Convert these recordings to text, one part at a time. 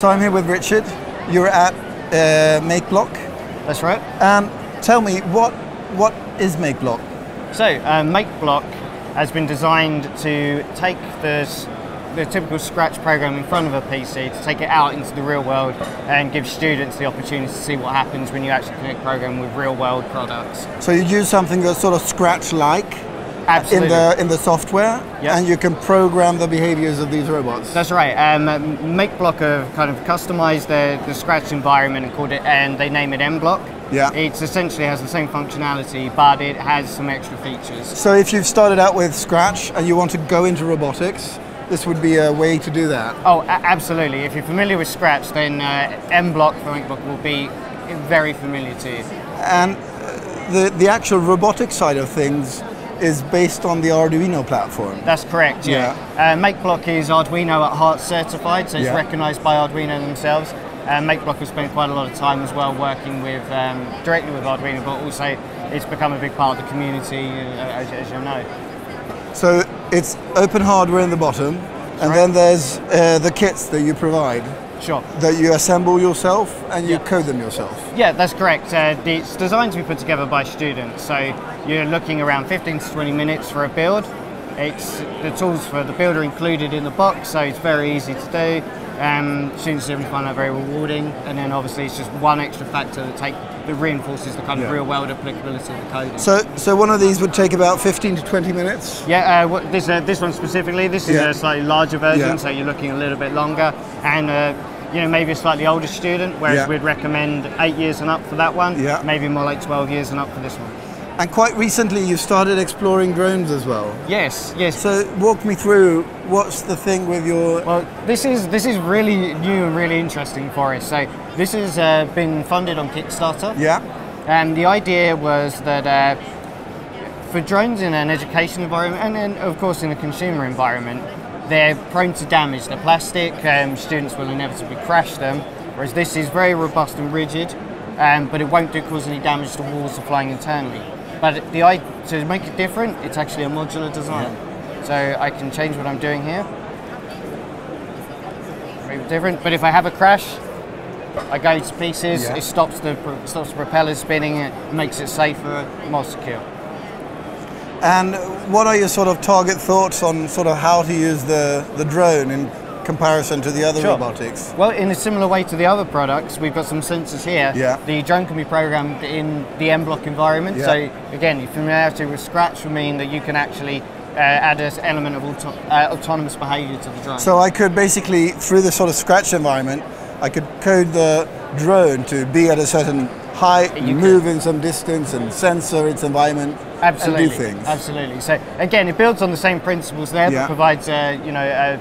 So I'm here with Richard. You're at uh, MakeBlock. That's right. Um, tell me, what what is MakeBlock? So, um, MakeBlock has been designed to take the, the typical Scratch program in front of a PC, to take it out into the real world and give students the opportunity to see what happens when you actually connect program with real world products. So you use something that's sort of Scratch-like Absolutely. in the in the software, Yeah. and you can program the behaviors of these robots. That's right. Um, MakeBlock have kind of customized the, the Scratch environment and called it, and they name it MBlock. Yeah. It essentially has the same functionality, but it has some extra features. so if you've started out with Scratch and you want to go into robotics, this would be a way to do that. Oh, absolutely. If you're familiar with Scratch, then uh, MBlock for MakeBlock will be very familiar to you. And uh, the the actual robotic side of things is based on the Arduino platform. That's correct, yeah. Uh, MakeBlock is Arduino at heart certified, so it's Yeah. recognized by Arduino themselves. Uh, MakeBlock has spent quite a lot of time as well working with um, directly with Arduino, but also it's become a big part of the community, uh, as, as you'll know. So it's open hardware in the bottom, and right. then there's uh, the kits that you provide Sure. that you assemble yourself and you Yeah. code them yourself. Yeah, that's correct. Uh, it's designed to be put together by students, so you're looking around 15 to 20 minutes for a build. It's the tools for the build are included in the box, so it's very easy to do. Um, students generally find that very rewarding, and then obviously it's just one extra factor that take that reinforces the kind Yeah. of real world applicability of the coding. So, so one of these would take about 15 to 20 minutes. Yeah, uh, what, this uh, this one specifically, this is Yeah. a slightly larger version, Yeah. so you're looking a little bit longer, and uh, you know maybe a slightly older student, whereas Yeah. we'd recommend eight years and up for that one. Yeah. Maybe more like 12 years and up for this one. And quite recently you started exploring drones as well. Yes, yes. So walk me through what's the thing with your. well, this is this is really new and really interesting for us. So this has uh, been funded on Kickstarter, Yeah, and the idea was that uh, for drones in an education environment, and then of course in a consumer environment, they're prone to damage. They're plastic. Um, students will inevitably crash them. Whereas this is very robust and rigid, um, but it won't do cause any damage to walls or flying internally. But the i- to make it different, it's actually a modular design. So I can change what I'm doing here. Make it different. But if I have a crash, I go to pieces. Yeah. It stops the stops the propellers spinning. It makes it safer, more secure. And what are your sort of target thoughts on sort of how to use the, the drone in comparison to the other Sure. robotics? Well, in a similar way to the other products, we've got some sensors here. Yeah. The drone can be programmed in the M-Block environment. Yeah. So again, your familiarity with Scratch will mean that you can actually uh, add an element of auto- uh, autonomous behavior to the drone. So I could basically, through the sort of Scratch environment, I could code the drone to be at a certain height, You move in some distance, and sensor its environment, Absolutely. and do things. Absolutely. So again, it builds on the same principles there, Yeah. but provides, uh, you know, uh,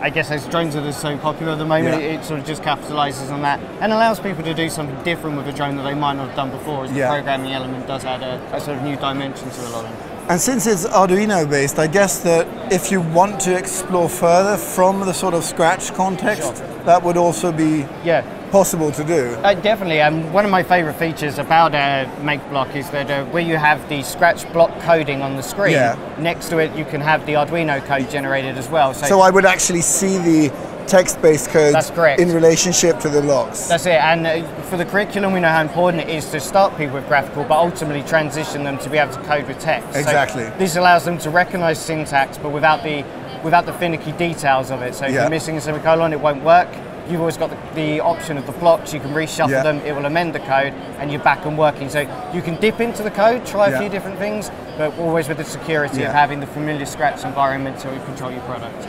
I guess as drones are so popular at the moment, Yeah. it, it sort of just capitalizes on that and allows people to do something different with a drone that they might not have done before. As Yeah. the programming element does add a, a sort of new dimension to a lot of them. And since it's Arduino based, I guess that if you want to explore further from the sort of Scratch context, that would also be Yeah. Possible to do. Uh, definitely. Um, one of my favourite features about uh, MakeBlock is that uh, where you have the Scratch block coding on the screen, Yeah. next to it you can have the Arduino code generated as well. So, So I would actually see the text-based code That's correct. in relationship to the locks. that's it. And uh, for the curriculum, we know how important it is to start people with graphical, but ultimately transition them to be able to code with text. So Exactly. this allows them to recognise syntax, but without the without the finicky details of it. So if Yeah. you're missing a semicolon, it won't work. You've always got the, the option of the blocks. You can reshuffle Yeah. them. It will amend the code, and you're back and working. So you can dip into the code, try a Yeah. few different things, but always with the security Yeah. of having the familiar Scratch environment to control your product.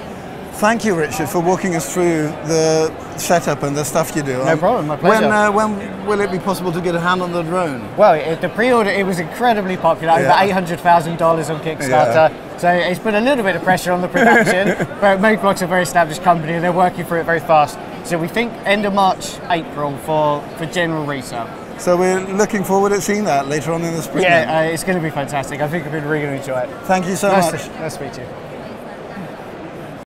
Thank you, Richard, for walking us through the setup and the stuff you do. No problem, my pleasure. When, uh, when will it be possible to get a hand on the drone? Well, it, the pre-order it was incredibly popular, over Yeah. eight hundred thousand dollars on Kickstarter. So it's put a little bit of pressure on the production, but MakeBlock's a very established company and they're working through it very fast. So we think end of March, April for for general resale. So we're looking forward to seeing that later on in the spring. Yeah, uh, it's going to be fantastic. I think we're really going to enjoy it. Thank you so Nice much. to, nice to meet you.